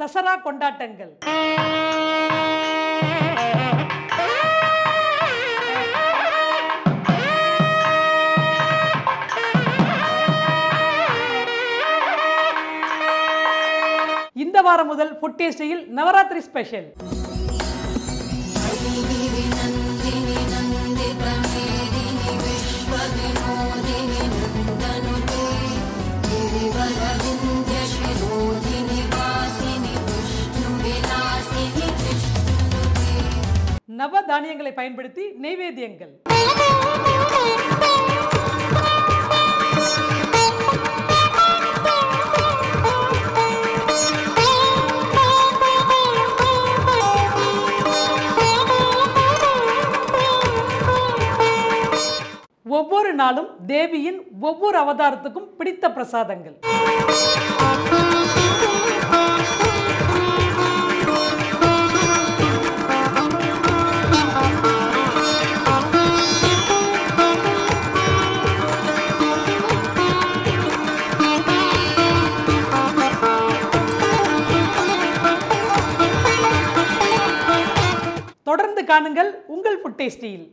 தசரா கொண்டாட்டங்கள். இந்த வாரம் முதல் ஃபுட் டேஸ்டியில் நவராத்திரி ஸ்பெஷல். நவ தானியங்களை பயன்படுத்தி நெய்வேத்தியங்கள். ஒவ்வொரு நாளும் தேவியின் ஒவ்வொரு அவதாரத்துக்கும் பிடித்த பிரசாதங்கள். தொடர்ந்து காணுங்கள் உங்கள் ஃபுட் டேஸ்டியில்